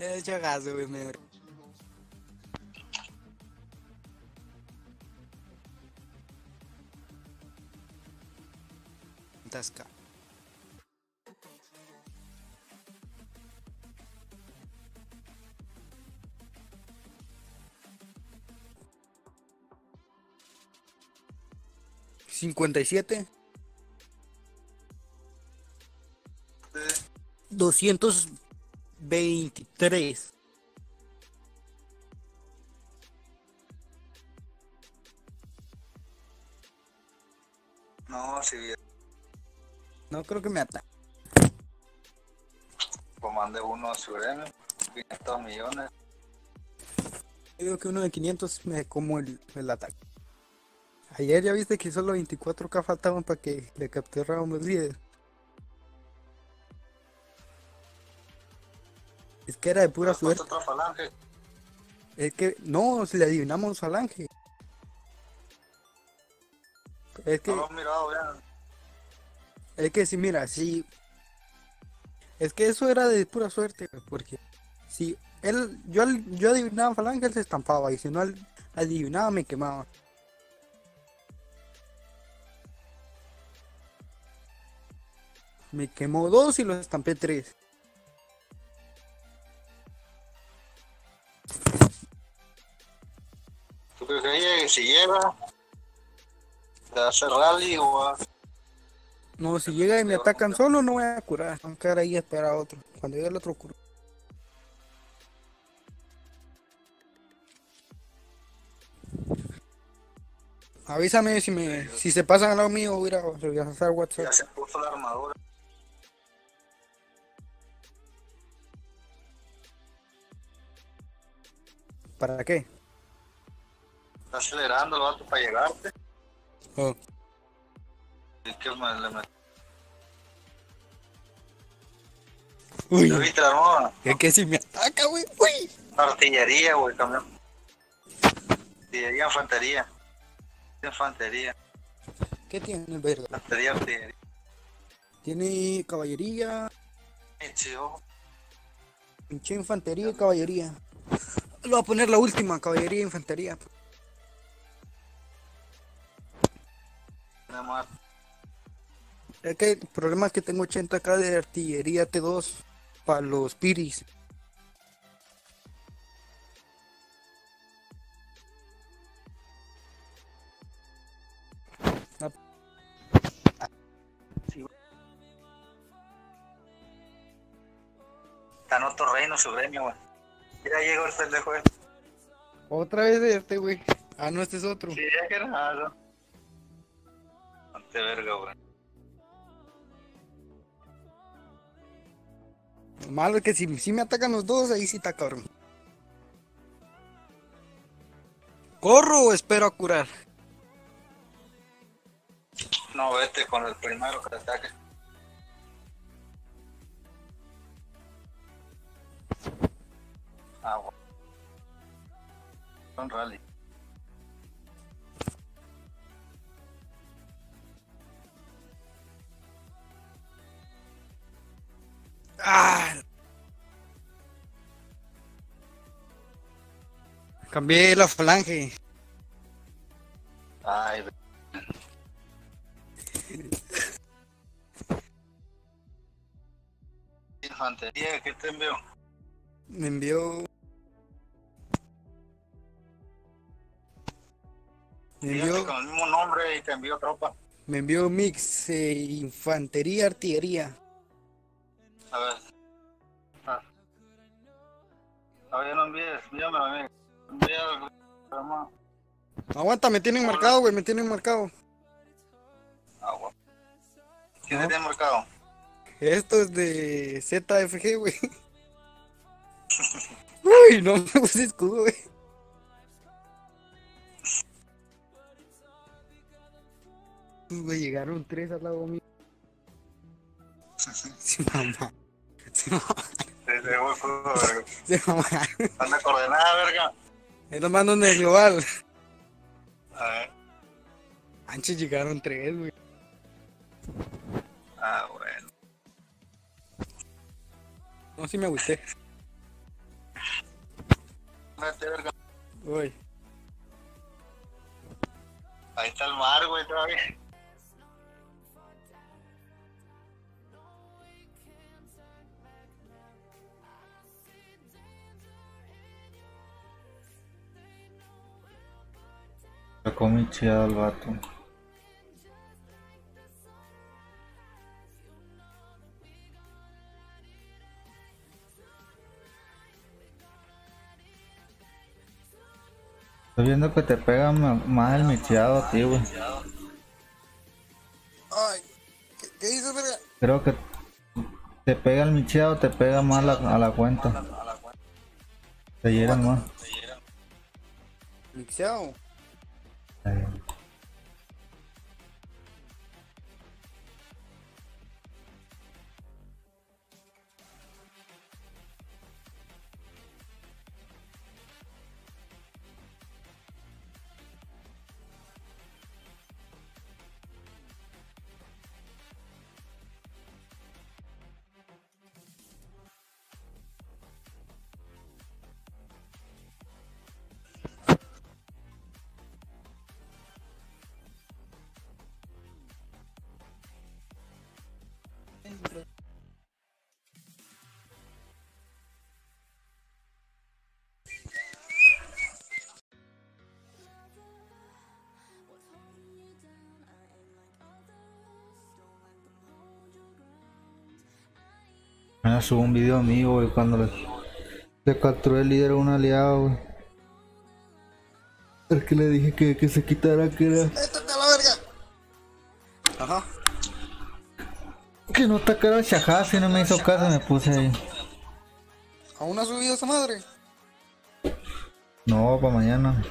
Es chagazo, güey. Me... Tasca. Cincuenta y siete. Doscientos veintitrés. No, si No creo que me ata. comande uno a su gremio, 500 millones. Yo digo que uno de 500 me como el, el ataque. Ayer ya viste que solo 24k faltaban para que le capturáramos los líderes. Es que era de pura suerte. otra falange. Es que no, si le adivinamos falange. Es que, No mirado es que si mira, si. Es que eso era de pura suerte, porque si él, yo, yo adivinaba falange, él se estampaba, y si no al- adivinaba, me quemaba. Me quemó dos y los estampé tres. ¿Tú crees que llegue? Si llega, te hace rally o va- No, si llega y me atacan solo, no voy a curar. Voy a quedar ahí a esperar a otro. Cuando llegue el otro curo. Avísame si me, si se pasan al lado mío, voy a a revisar WhatsApp. ya se puso la armadura. ¿Para qué? Está acelerando el vato para llegarte. Oh. Es que me, le Uy, ¿Ya viste la armadura? es que si me ataca, güey. Uy. Artillería, güey, camión. Artillería, infantería. Infantería. ¿Qué tiene el? Infantería, artillería. Tiene caballería, pinche infantería y caballería. Le voy a poner la última, caballería e infantería. Es que el problema es que tengo 80k de artillería T2 para los piris. Otro reino su gremio, güey. Ya llegó el pendejo este. Otra vez de este, güey. Ah, no, este es otro. Sí, ya que era nada. Ante verga, güey. Lo malo es que si, si me atacan los dos, ahí sí está cabrón. ¿Corro o espero a curar? No, vete con el primero que te ataque. Ah, bueno. Son rally. ¡Ah! Cambié la falange. Ay, Infantería, ¿qué te envió? Me envió. Me envió, con el mismo nombre y te envió tropa. me envió mix eh, infantería, artillería. A ver. Ah. A ver, no envíes, envíamelo a mí. Hermano. Aguanta, me tienen marcado, güey, me tienen marcado. Ah, bueno. ¿Quién te tiene marcado? Esto es de ZFG, güey. Uy, no me puse escudo, güey. Güey, llegaron tres al lado mío. Se mamá. Se mamá. Se mamá. Anda coordenada, verga. Es nomás en el global. A ver. Anches llegaron tres, güey. Ah, bueno. No, sí me agüité. Mete, verga. Uy. Ahí está el mar, güey, todavía. Sacó mi chido el vato. Estoy viendo que te pega más el micheado a ti, güey. Ay. ¿Qué, qué dices, verga? Creo que te pega el micheado, te pega más la- a la cuenta. Te hieren más. Mixeado. Eh, Mañana subo un video mío, güey, cuando le, le capturé el líder a un aliado, güey. El que le dije que, que se quitara, que era. ¡Esta está la verga! Ajá. Que no atacara a Shahá, si no me hizo caso, me puse ahí. ¿Aún ha subido esa madre? No, para mañana.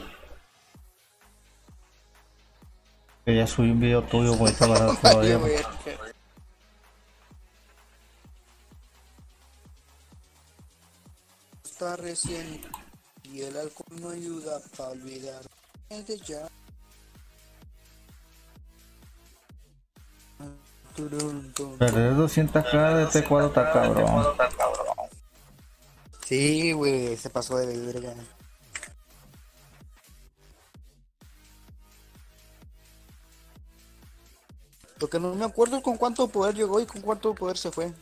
Que ya subí un video tuyo, güey, todavía. Está recién y el alcohol no ayuda para olvidar. Ya. Perder 200k de este cuadro está cabrón. Sí, güey, se pasó de verga. Lo que no me acuerdo con cuánto poder llegó y con cuánto poder se fue.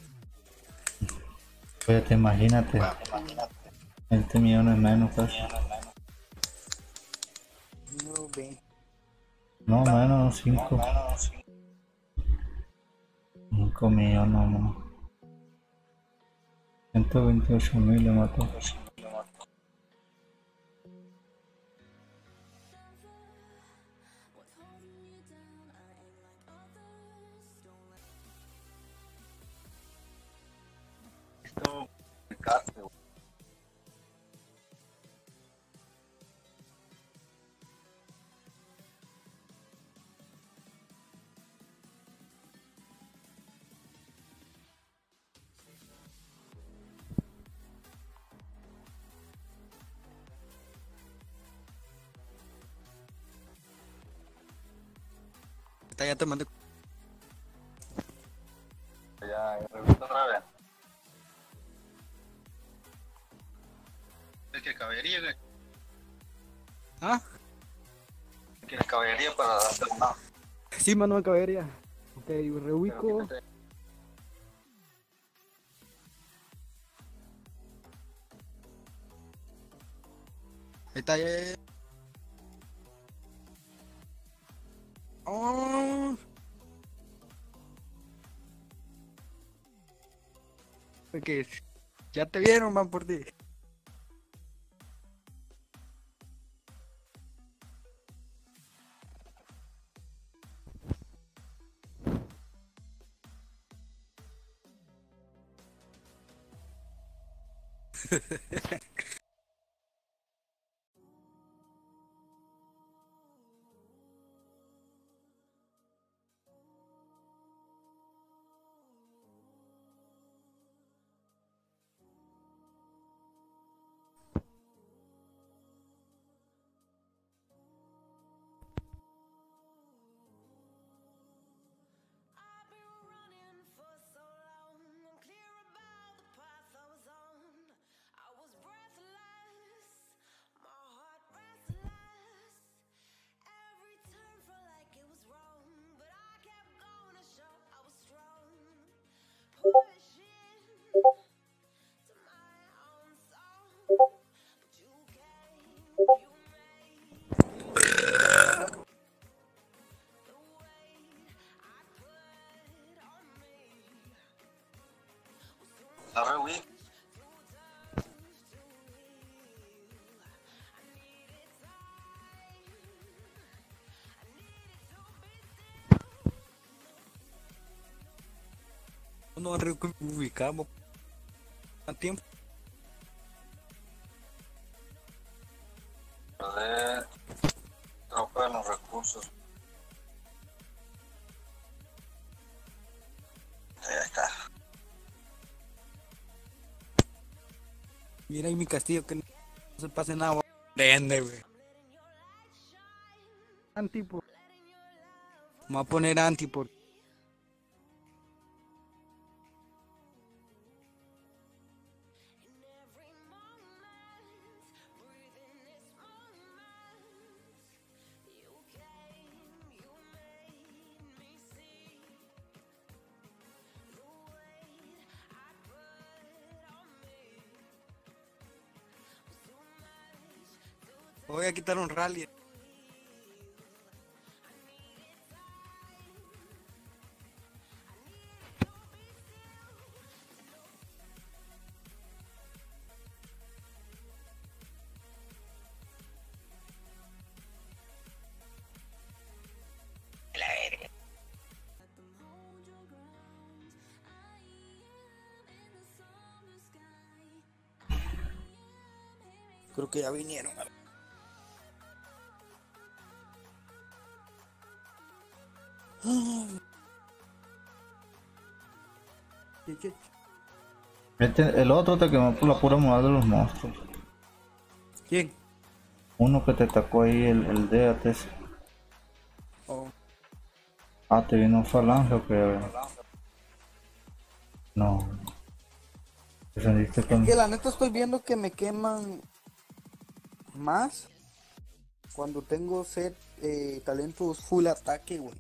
Oye, te imagínate. 20 millones menos, casi. No ve. No, menos 5. 5 millones, no. 128 mil le mató. Está, ya te mandé. Ya, ya repito otra vez. Es que caballería, güey. ¿Ah? ¿Quieres caballería para darte una? Sí, mano de caballería. Ok, reubico. Ahí está, ya, ya, Ya te vieron, van por ti. Второй уик. Não recupero o Wicamo. Há tempo Mira ahí mi castillo que no se pase nada. Prende, güey. Anti por. Me voy a poner anti por. Voy a quitar un rally. Creo que ya vinieron. Este, el otro te quemó por la pura moral de los monstruos. ¿Quién? Uno que te atacó ahí, el, el Death ese. Oh, Ah, te vino un falange o qué? No. Con... que la neta estoy viendo que me queman más cuando tengo set eh, talentos full ataque, güey.